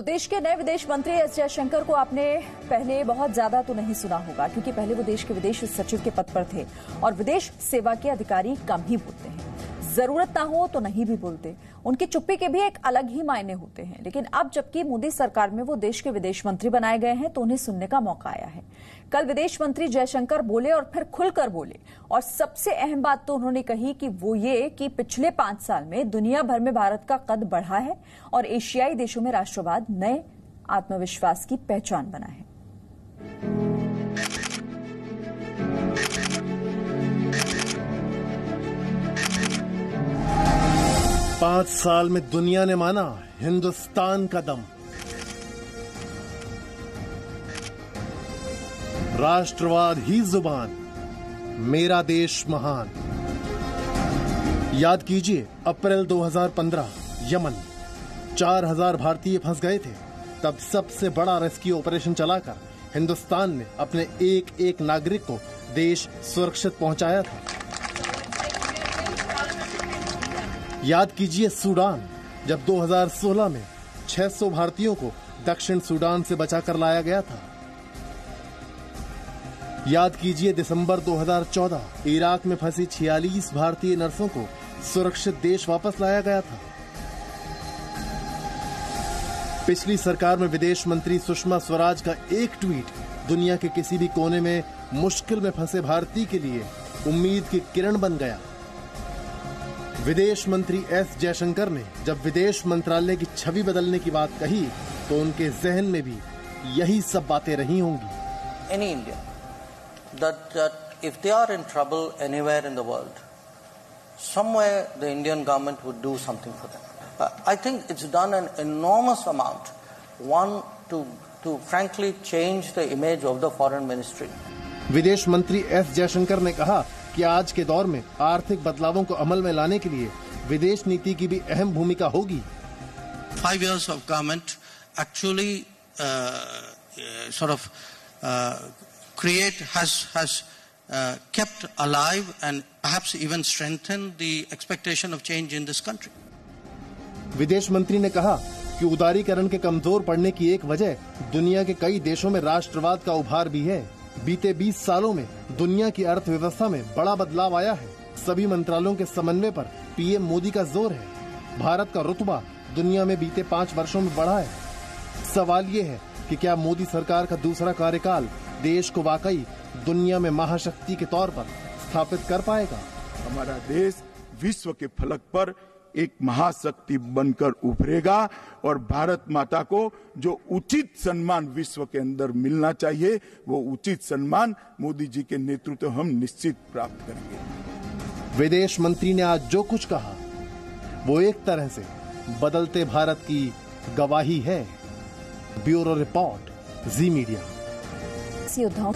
तो देश के नए विदेश मंत्री एस जयशंकर को आपने पहले बहुत ज़्यादा तो नहीं सुना होगा, क्योंकि पहले वो देश के विदेश सचिव के पद पर थे और विदेश सेवा के अधिकारी कम ही बोलते हैं। ज़रूरत ना हो तो नहीं भी बोलते। उनकी चुप्पी के भी एक अलग ही मायने होते हैं। लेकिन अब जबकि मोदी सरकार में वो देश के विदेश मंत्री बनाए गए हैं तो उन्हें सुनने का मौका आया है। कल विदेश मंत्री जयशंकर बोले और फिर खुलकर बोले। और सबसे अहम बात तो उन्होंने कही कि वो ये कि पिछले पाँच साल में दुनिया भर में भारत का कद बढ़ा है और एशियाई देशों में राष्ट्रवाद नए आत्मविश्वास की पहचान बना है। पाँच साल में दुनिया ने माना हिंदुस्तान का दम। राष्ट्रवाद ही ज़ुबान, मेरा देश महान। याद कीजिए, अप्रैल 2015 यमन। 4000 भारतीय फंस गए थे। तब सबसे बड़ा रेस्क्यू ऑपरेशन चलाकर हिंदुस्तान ने अपने एक एक नागरिक को देश सुरक्षित पहुँचाया था। याद कीजिए सूडान, जब 2016 में 600 भारतीयों को दक्षिण सूडान से बचाकर लाया गया था। याद कीजिए दिसंबर 2014 इराक में फंसी 46 भारतीय नर्सों को सुरक्षित देश वापस लाया गया था। पिछली सरकार में विदेश मंत्री सुषमा स्वराज का एक ट्वीट दुनिया के किसी भी कोने में मुश्किल में फंसे भारतीय के लिए उम्मीद की किरण बन गया। विदेश मंत्री एस जयशंकर ने जब विदेश मंत्रालय की छवि बदलने की बात कही तो उनके जहन में भी यही सब बातें रही होंगी। Any India if they are in trouble anywhere in the world somewhere the Indian government would do something for them I think it's done an enormous amount one to to frankly change the image of the foreign ministry विदेश मंत्री S Jaishankar ने कहा कि आज के दौर में आर्थिक बदलावों को अमल में लाने के लिए विदेश नीति की भी अहम भूमिका होगी। Five years of government actually create has alive end of change in this country विदेश मंत्री ने कहा कि उदारीकरण के कमज़ोर पड़ने की एक वजह दुनिया के कई देशों में राष्ट्रवाद का उभार भी है। बीते 20 सालों में दुनिया की अर्थव्यवस्था में बड़ा बदलाव आया है। सभी मंत्रालयों के समन्वय पर पीएम मोदी का ज़ोर है। भारत का रुतबा दुनिया में बीते पाँच वर्षों में बढ़ा है। सवाल ये है कि क्या मोदी सरकार का दूसरा कार्यकाल देश को वाकई दुनिया में महाशक्ति के तौर पर स्थापित कर पाएगा? हमारा देश विश्व के फलक पर एक महाशक्ति बनकर उभरेगा और भारत माता को जो उचित सम्मान विश्व के अंदर मिलना चाहिए वो उचित सम्मान मोदी जी के नेतृत्व हम निश्चित प्राप्त करेंगे। विदेश मंत्री ने आज जो कुछ कहा वो एक तरह से बदलते भारत की गवाही है। Bureau report Zee media. योद्धाओं